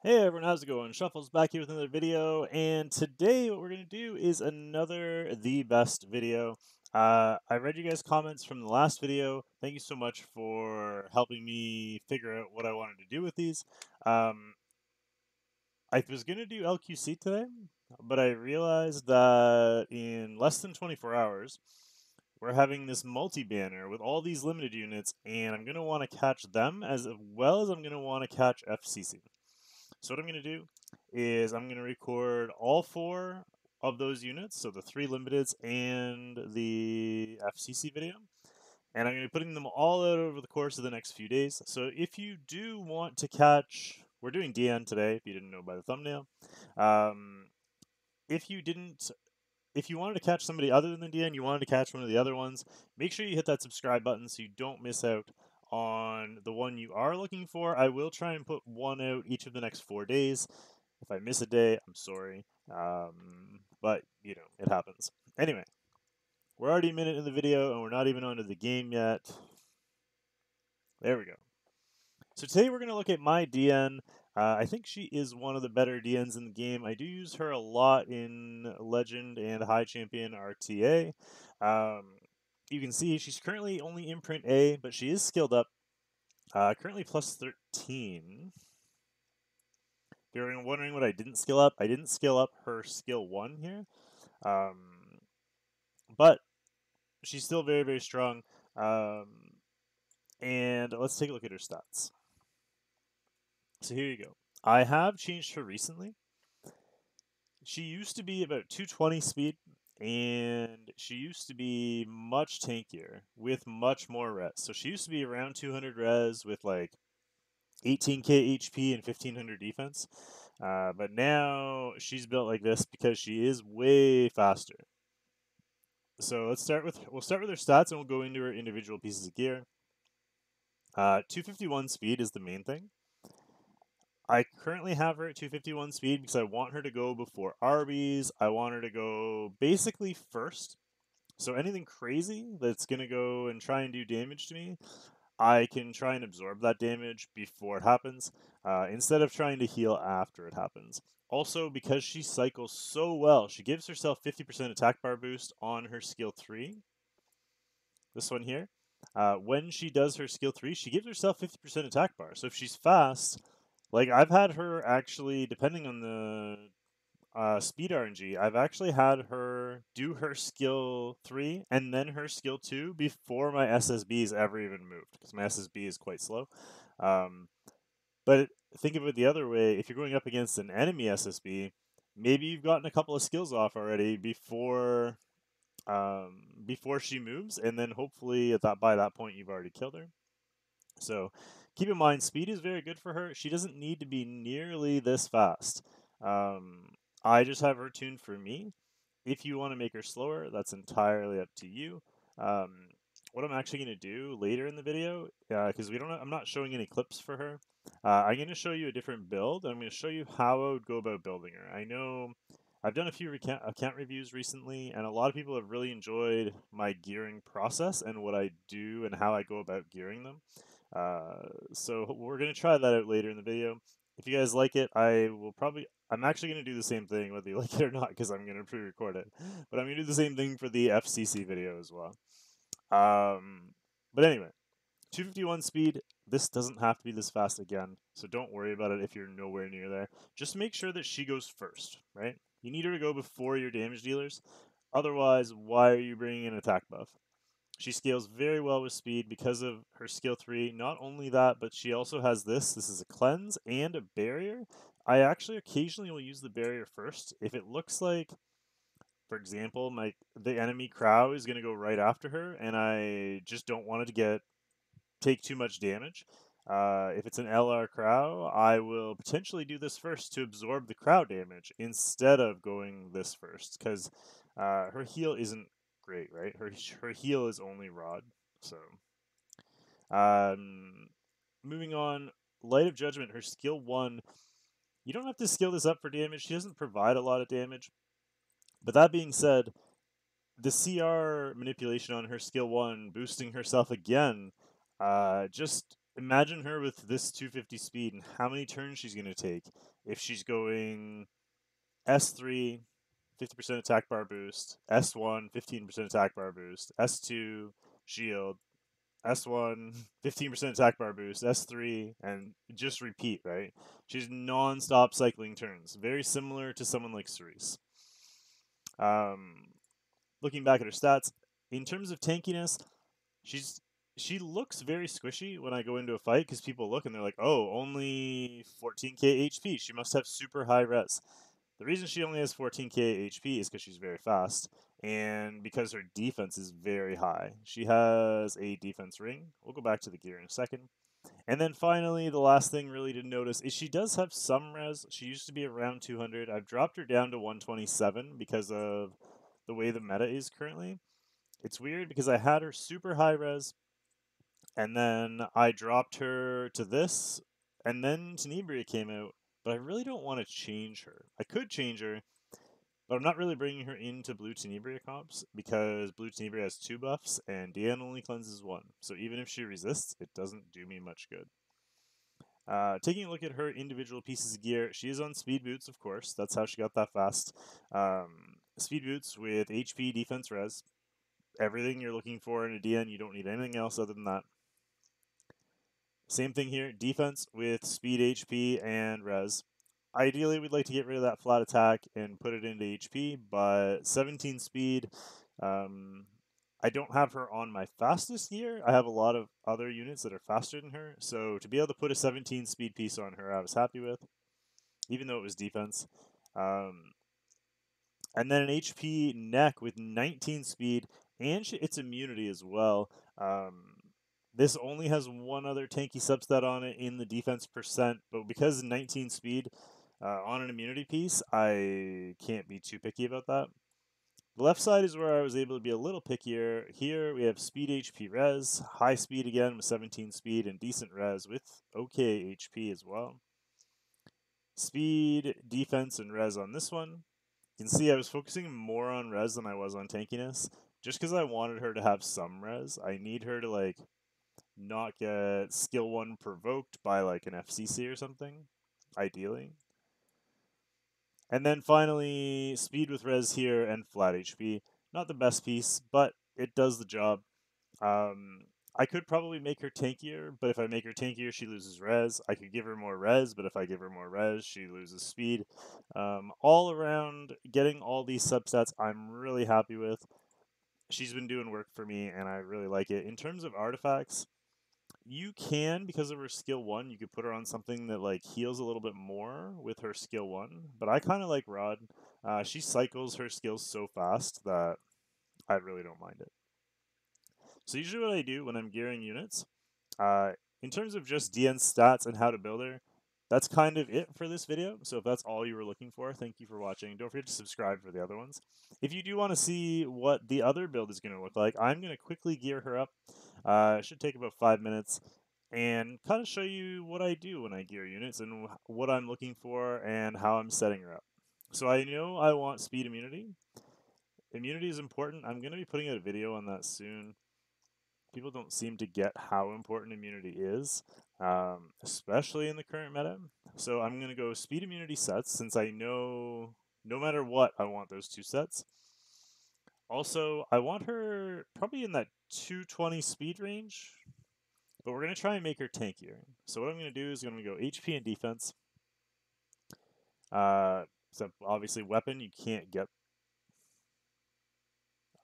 Hey everyone, how's it going? Shuffles back here with another video, and today what we're going to do is another The Best video. Uh, I read you guys' comments from the last video. Thank you so much for helping me figure out what I wanted to do with these. Um, I was going to do LQC today, but I realized that in less than 24 hours, we're having this multi-banner with all these limited units, and I'm going to want to catch them as well as I'm going to want to catch FCC. So what I'm going to do is I'm going to record all four of those units, so the three limiteds and the FCC video, and I'm going to be putting them all out over the course of the next few days. So if you do want to catch, we're doing Diene today, if you didn't know by the thumbnail. Um, if you didn't if you wanted to catch somebody other than Diene, you wanted to catch one of the other ones, make sure you hit that subscribe button so you don't miss out on the one you are looking for. I will try and put one out each of the next four days. If I miss a day, I'm sorry. Um, but, you know, it happens. Anyway, we're already a minute in the video and we're not even onto the game yet. There we go. So today we're going to look at my Diene. Uh, I think she is one of the better Dienes in the game. I do use her a lot in Legend and High Champion RTA. Um, you can see she's currently only imprint A, but she is skilled up. Uh, currently plus 13. If you're wondering what I didn't skill up, I didn't skill up her skill 1 here. Um, but she's still very, very strong. Um, and let's take a look at her stats. So here you go. I have changed her recently. She used to be about 220 speed, and she used to be much tankier with much more res. So she used to be around 200 res with like 18k HP and 1500 defense. Uh, but now she's built like this because she is way faster. So let's start with we'll start with her stats and we'll go into her individual pieces of gear. Uh, 251 speed is the main thing. I currently have her at 251 speed because I want her to go before Arby's. I want her to go basically first. So anything crazy that's going to go and try and do damage to me, I can try and absorb that damage before it happens uh, instead of trying to heal after it happens. Also, because she cycles so well, she gives herself 50% attack bar boost on her skill 3. This one here. Uh, when she does her skill 3, she gives herself 50% attack bar. So if she's fast, like I've had her actually, depending on the uh, speed RNG, I've actually had her do her skill three and then her skill two before my SSBs ever even moved because my SSB is quite slow. Um, but think of it the other way: if you're going up against an enemy SSB, maybe you've gotten a couple of skills off already before um, before she moves, and then hopefully at that by that point you've already killed her. So keep in mind, speed is very good for her. She doesn't need to be nearly this fast. Um, I just have her tuned for me. If you want to make her slower, that's entirely up to you. Um, what I'm actually going to do later in the video, because uh, we don't, I'm not showing any clips for her. Uh, I'm going to show you a different build. I'm going to show you how I would go about building her. I know I've done a few account, account reviews recently, and a lot of people have really enjoyed my gearing process and what I do and how I go about gearing them. Uh, so we're going to try that out later in the video. If you guys like it, I will probably, I'm actually going to do the same thing whether you like it or not because I'm going to pre-record it. But I'm going to do the same thing for the FCC video as well. Um, but anyway, 251 speed, this doesn't have to be this fast again, so don't worry about it if you're nowhere near there. Just make sure that she goes first, right? You need her to go before your damage dealers. Otherwise, why are you bringing an attack buff? She scales very well with speed because of her skill 3. Not only that, but she also has this. This is a cleanse and a barrier. I actually occasionally will use the barrier first. If it looks like, for example, my the enemy Krau is going to go right after her, and I just don't want it to get take too much damage. Uh, if it's an LR Krau, I will potentially do this first to absorb the Krau damage instead of going this first, because uh, her heal isn't great, right? Her her heal is only rod. So, um, moving on, Light of Judgment, her skill one. You don't have to skill this up for damage. She doesn't provide a lot of damage. But that being said, the CR manipulation on her skill one, boosting herself again, uh, just imagine her with this 250 speed and how many turns she's going to take if she's going S3, 50% attack bar boost, S1, 15% attack bar boost, S2, shield, S1, 15% attack bar boost, S3, and just repeat, right? She's non stop cycling turns, very similar to someone like Cerise. Um, looking back at her stats, in terms of tankiness, she's she looks very squishy when I go into a fight because people look and they're like, oh, only 14k HP. She must have super high res. The reason she only has 14k HP is because she's very fast and because her defense is very high. She has a defense ring. We'll go back to the gear in a second. And then finally, the last thing really to notice is she does have some res. She used to be around 200. I've dropped her down to 127 because of the way the meta is currently. It's weird because I had her super high res, and then I dropped her to this, and then Tenebria came out, but I really don't want to change her. I could change her, but I'm not really bringing her into Blue Tenebria comps because Blue Tenebria has two buffs and Diene only cleanses one. So even if she resists, it doesn't do me much good. Uh, taking a look at her individual pieces of gear, she is on speed boots, of course. That's how she got that fast. Um, speed boots with HP, defense, res. Everything you're looking for in a Diene, you don't need anything else other than that. Same thing here, defense with speed, HP, and res. Ideally, we'd like to get rid of that flat attack and put it into HP, but 17 speed, um, I don't have her on my fastest gear. I have a lot of other units that are faster than her, so to be able to put a 17 speed piece on her, I was happy with, even though it was defense. Um, and then an HP neck with 19 speed, and its immunity as well. Um, this only has one other tanky substat on it in the defense percent, but because 19 speed uh, on an immunity piece, I can't be too picky about that. The left side is where I was able to be a little pickier. Here we have speed HP res, high speed again with 17 speed, and decent res with okay HP as well. Speed, defense, and res on this one. You can see I was focusing more on res than I was on tankiness, just because I wanted her to have some res. I need her to like not get skill one provoked by like an FCC or something, ideally. And then finally, speed with res here and flat HP. Not the best piece, but it does the job. Um, I could probably make her tankier, but if I make her tankier, she loses res. I could give her more res, but if I give her more res, she loses speed. Um, all around, getting all these subsets, I'm really happy with. She's been doing work for me, and I really like it. In terms of artifacts, you can because of her skill one you could put her on something that like heals a little bit more with her skill one but i kind of like rod uh, she cycles her skills so fast that i really don't mind it so usually what i do when i'm gearing units uh, in terms of just Diene stats and how to build her that's kind of it for this video. So if that's all you were looking for, thank you for watching. Don't forget to subscribe for the other ones. If you do want to see what the other build is going to look like, I'm going to quickly gear her up. Uh, it should take about five minutes and kind of show you what I do when I gear units and what I'm looking for and how I'm setting her up. So I know I want speed immunity. Immunity is important. I'm going to be putting out a video on that soon. People don't seem to get how important immunity is, um, especially in the current meta. So I'm going to go speed immunity sets since I know no matter what, I want those two sets. Also, I want her probably in that 220 speed range, but we're going to try and make her tankier. So what I'm going to do is I'm going to go HP and defense. Uh, so obviously weapon you can't get.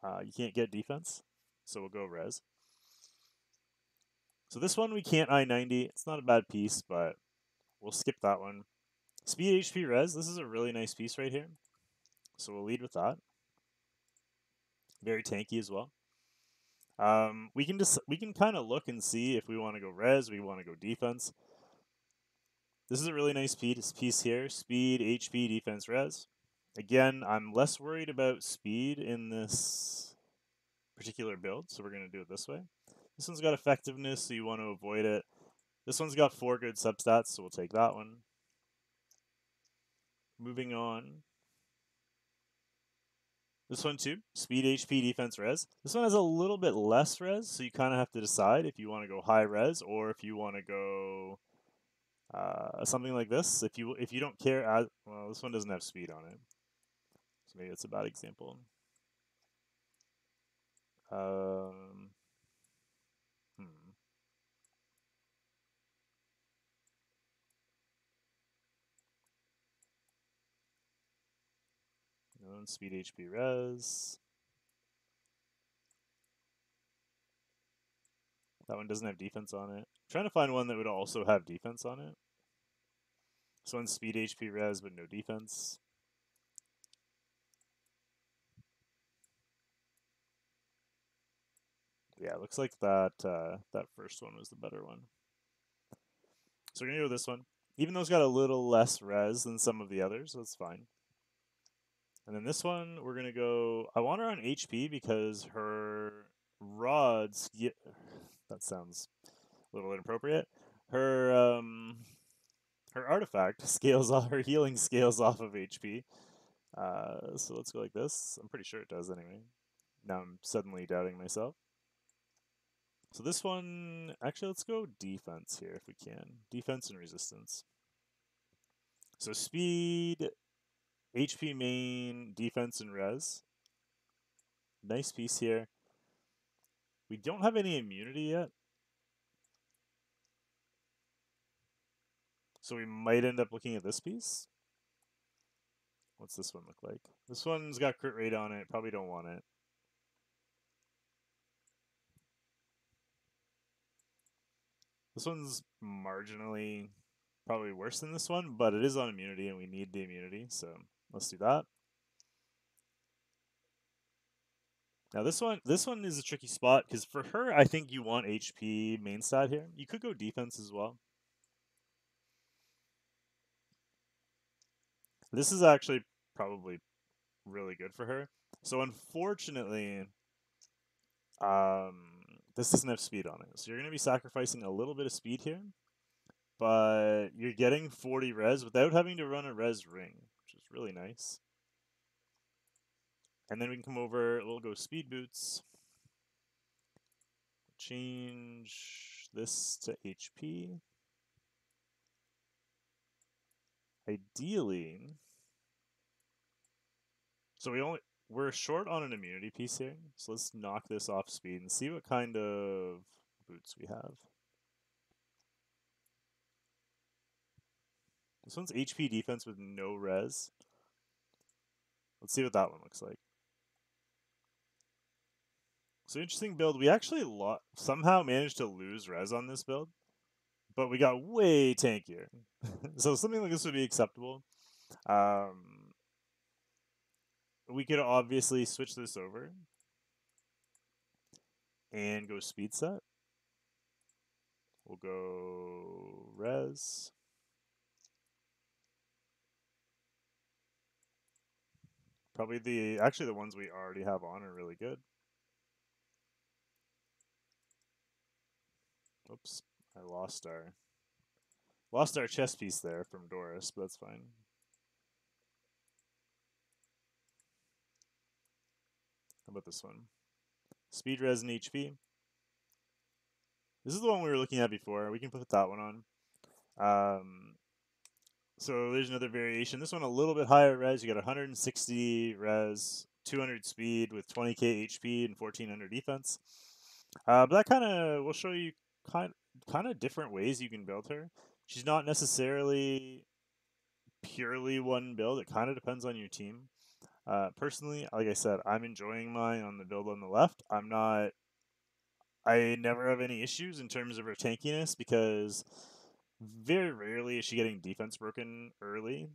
Uh, you can't get defense, so we'll go res. So this one we can't I-90. It's not a bad piece, but we'll skip that one. Speed HP res. This is a really nice piece right here. So we'll lead with that. Very tanky as well. Um, we can just we can kind of look and see if we want to go res, we want to go defense. This is a really nice piece piece here. Speed, HP, defense, res. Again, I'm less worried about speed in this particular build, so we're going to do it this way. This one's got effectiveness, so you want to avoid it. This one's got four good substats, so we'll take that one. Moving on. This one too, speed, HP, defense, res. This one has a little bit less res, so you kind of have to decide if you want to go high res or if you want to go uh, something like this. If you if you don't care, as, well, this one doesn't have speed on it, so maybe it's a bad example. Um, Known speed HP res. That one doesn't have defense on it. I'm trying to find one that would also have defense on it. This one's speed HP res, but no defense. Yeah, it looks like that uh, that first one was the better one. So we're gonna go with this one. Even though it's got a little less res than some of the others, that's fine. And then this one, we're gonna go. I want her on HP because her rods. Yeah, that sounds a little inappropriate. Her um, her artifact scales off. Her healing scales off of HP. Uh, so let's go like this. I'm pretty sure it does anyway. Now I'm suddenly doubting myself. So this one, actually, let's go defense here if we can. Defense and resistance. So speed, HP main, defense, and res. Nice piece here. We don't have any immunity yet. So we might end up looking at this piece. What's this one look like? This one's got crit rate on it. Probably don't want it. This one's marginally probably worse than this one, but it is on immunity and we need the immunity, so let's do that. Now this one, this one is a tricky spot because for her, I think you want HP main stat here. You could go defense as well. This is actually probably really good for her. So unfortunately, um, this doesn't have speed on it. So you're going to be sacrificing a little bit of speed here, but you're getting 40 res without having to run a res ring, really nice. And then we can come over, we'll go speed boots. Change this to HP. Ideally, so we only we're short on an immunity piece here, so let's knock this off speed and see what kind of boots we have. This one's HP defense with no res. Let's see what that one looks like. So interesting build. We actually somehow managed to lose res on this build, but we got way tankier. so something like this would be acceptable. Um, we could obviously switch this over and go speed set. We'll go res. Probably the, actually the ones we already have on are really good. Oops, I lost our, lost our chess piece there from Doris, but that's fine. How about this one? Speed res and HP. This is the one we were looking at before. We can put that one on. Um, so there's another variation. This one a little bit higher res. You got 160 res, 200 speed with 20k HP and 1400 defense. Uh, but that kind of will show you kind kind of different ways you can build her. She's not necessarily purely one build. It kind of depends on your team. Uh, personally, like I said, I'm enjoying mine on the build on the left. I'm not. I never have any issues in terms of her tankiness because very rarely is she getting defense broken early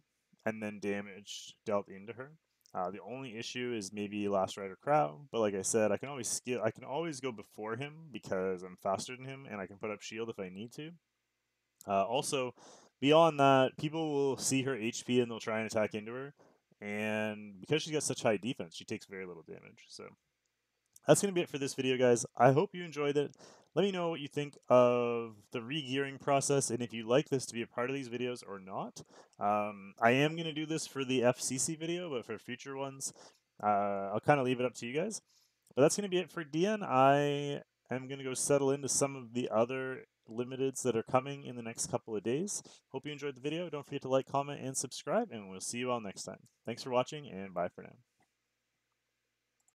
and then damage dealt into her. Uh, the only issue is maybe Last Rider Krau, but like I said, I can always skill. I can always go before him because I'm faster than him, and I can put up shield if I need to. Uh, also, beyond that, people will see her HP and they'll try and attack into her and because she's got such high defense, she takes very little damage. So that's going to be it for this video, guys. I hope you enjoyed it. Let me know what you think of the re-gearing process and if you like this to be a part of these videos or not. Um, I am going to do this for the FCC video, but for future ones, uh, I'll kind of leave it up to you guys. But that's going to be it for Diene. I am going to go settle into some of the other limiteds that are coming in the next couple of days. Hope you enjoyed the video. Don't forget to like, comment, and subscribe, and we'll see you all next time. Thanks for watching, and bye for now.